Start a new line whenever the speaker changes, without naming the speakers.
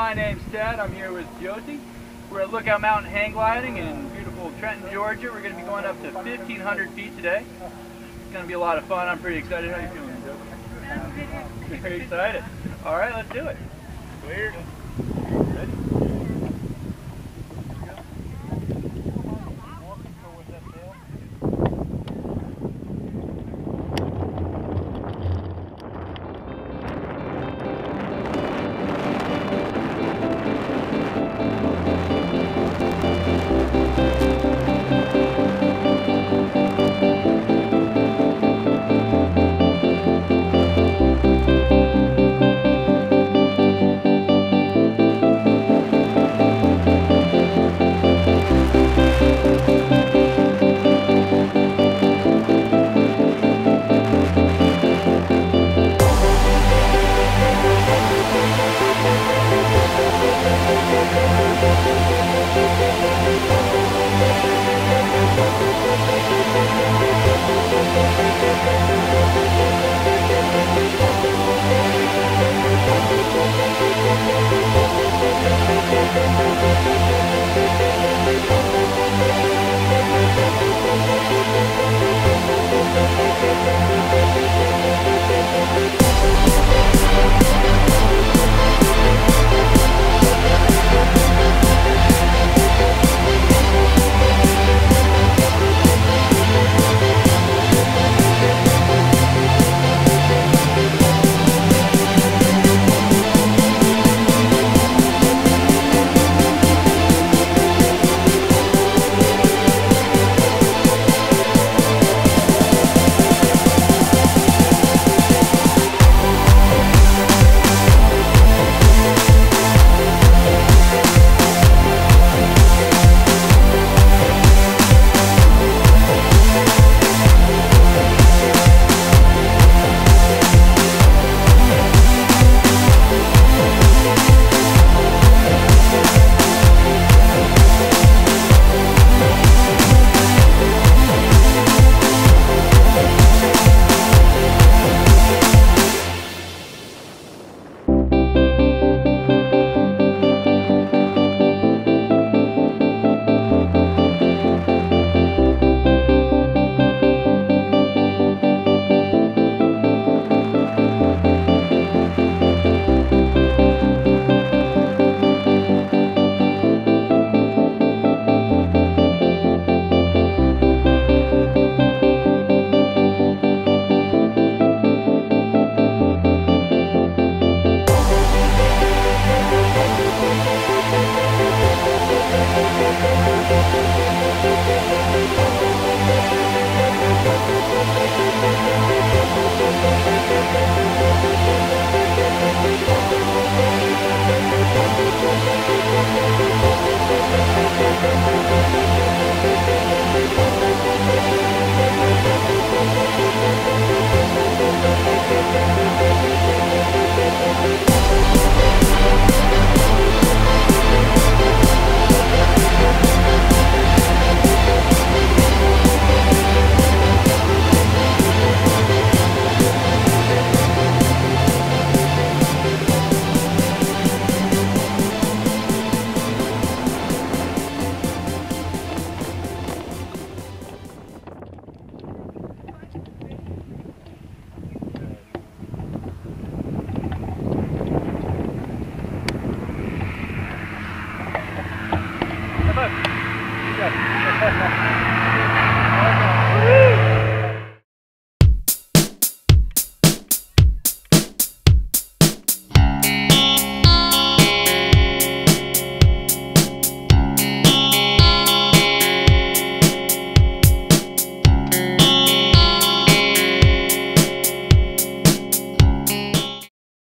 Chad. I'm here with Jyothi. We're at Lookout Mountain hang gliding in beautiful Trenton, Georgia. We're going to be going up to 1,500 feet today. It's going to be a lot of fun. I'm pretty excited. How are you feeling, Jyothi? Very excited. All right, let's do it.
Weird.
Ready? On. You got it.